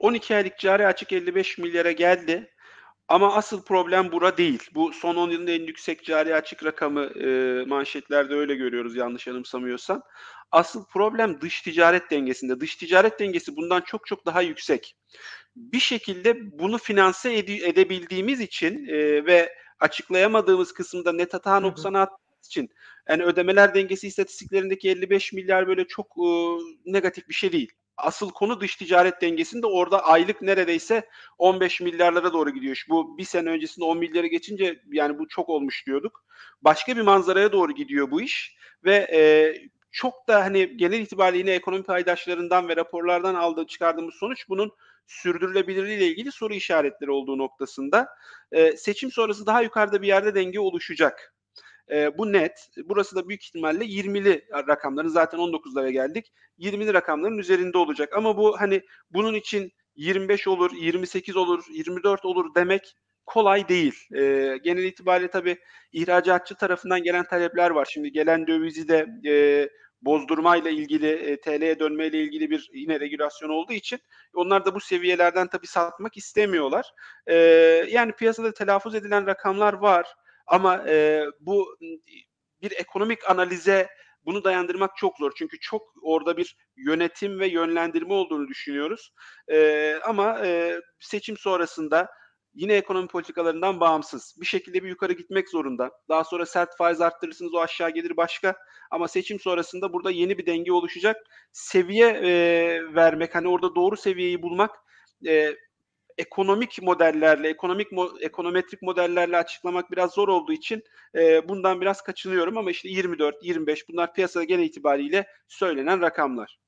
12 aylık cari açık 55 milyara geldi. Ama asıl problem bura değil. Bu son 10 yılın en yüksek cari açık rakamı e, manşetlerde öyle görüyoruz yanlış yanılsamıyorsam. Asıl problem dış ticaret dengesinde. Dış ticaret dengesi bundan çok çok daha yüksek. Bir şekilde bunu finanse ede- edebildiğimiz için e, ve açıklayamadığımız kısımda net hata noksanı attığımız için yani ödemeler dengesi istatistiklerindeki 55 milyar böyle çok e, negatif bir şey değil. Asıl konu dış ticaret dengesinde orada aylık neredeyse 15 milyarlara doğru gidiyor. Bu bir sene öncesinde 10 milyara geçince yani bu çok olmuş diyorduk. Başka bir manzaraya doğru gidiyor bu iş ve e, çok da hani genel itibariyle yine ekonomi paydaşlarından ve raporlardan aldığı çıkardığımız sonuç bunun sürdürülebilirliği ile ilgili soru işaretleri olduğu noktasında. E, seçim sonrası daha yukarıda bir yerde denge oluşacak. E, bu net. Burası da büyük ihtimalle 20'li rakamların zaten 19'lara geldik. 20'li rakamların üzerinde olacak. Ama bu hani bunun için 25 olur, 28 olur, 24 olur demek kolay değil. E, genel itibariyle tabii ihracatçı tarafından gelen talepler var. Şimdi gelen dövizi de e, bozdurmayla ilgili, e, TL'ye dönmeyle ilgili bir yine regülasyon olduğu için onlar da bu seviyelerden tabii satmak istemiyorlar. E, yani piyasada telaffuz edilen rakamlar var ama e, bu bir ekonomik analize bunu dayandırmak çok zor. Çünkü çok orada bir yönetim ve yönlendirme olduğunu düşünüyoruz. E, ama e, seçim sonrasında yine ekonomi politikalarından bağımsız. Bir şekilde bir yukarı gitmek zorunda. Daha sonra sert faiz arttırırsınız o aşağı gelir başka. Ama seçim sonrasında burada yeni bir denge oluşacak. Seviye e, vermek hani orada doğru seviyeyi bulmak e, ekonomik modellerle, ekonomik mo- ekonometrik modellerle açıklamak biraz zor olduğu için e, bundan biraz kaçınıyorum ama işte 24, 25 bunlar piyasada genel itibariyle söylenen rakamlar.